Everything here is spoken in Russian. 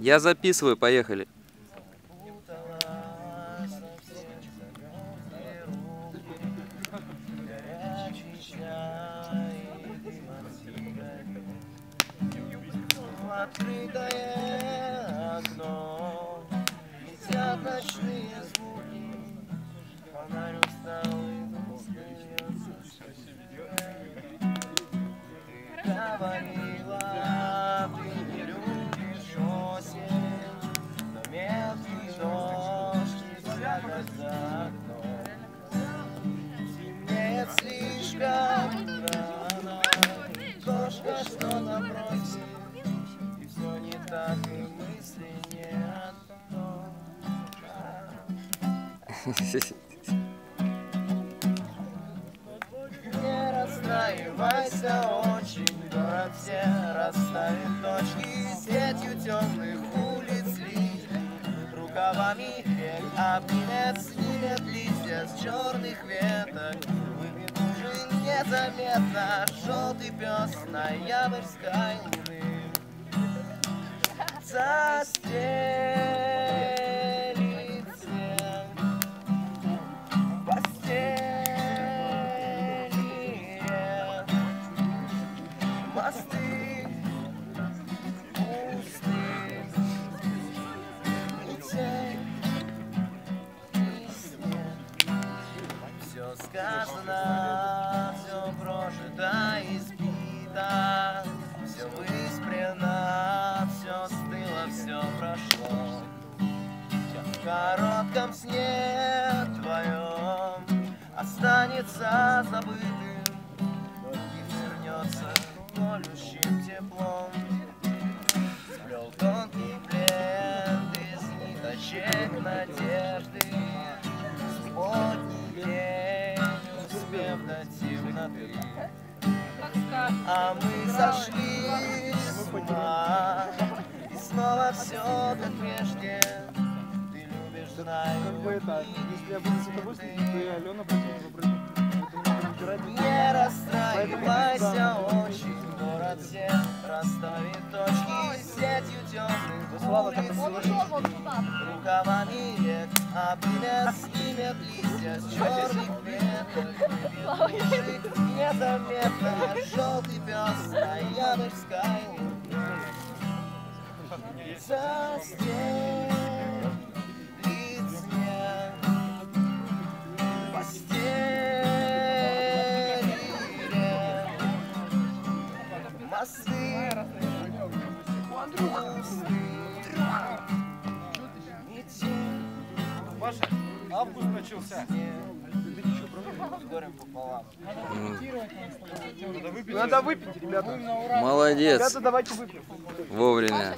Я записываю, поехали. Открытое Не расстраивайся очень, город все расставит точки. Сетью темных улиц линий, рукавами рек Обнимет, снимет листья с черных веток. Выпьет уже незаметно желтый пес ноябрьской луны. Застелит Мосты пусты И тень, и снег Все сказано, все прожито и сбито Все выспрено, все стыло, все прошло в коротком сне твоем Останется забытым И вернется ниточек надежды Субботний день, успев до темноты а мы сошли с ума И снова все как прежде Ты любишь, знаю, Как бы это, если я буду с удовольствием, то и Алена выбирать. Не расстраивайся очень Город все расставит точки Сетью темных улиц Рукавами рек Обнимет, снимет листья с черных веток Бежит незаметно Желтый пес ноябрьской луны Застелит снег постели Мосты пусты Паша, август начался. Надо выпить, ребята. Молодец. Ребята, давайте выпьем. Вовремя.